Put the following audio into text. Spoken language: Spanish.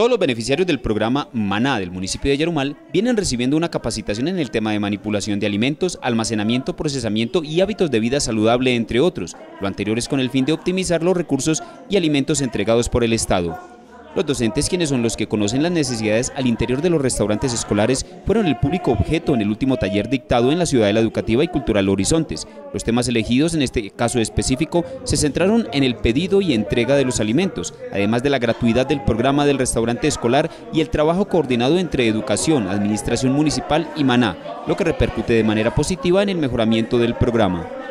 Todos los beneficiarios del programa Maná del municipio de Yarumal vienen recibiendo una capacitación en el tema de manipulación de alimentos, almacenamiento, procesamiento y hábitos de vida saludable, entre otros. Lo anterior es con el fin de optimizar los recursos y alimentos entregados por el Estado. Los docentes, quienes son los que conocen las necesidades al interior de los restaurantes escolares, fueron el público objeto en el último taller dictado en la Ciudadela Educativa y Cultural Horizontes. Los temas elegidos en este caso específico se centraron en el pedido y entrega de los alimentos, además de la gratuidad del programa del restaurante escolar y el trabajo coordinado entre educación, administración municipal y Maná, lo que repercute de manera positiva en el mejoramiento del programa.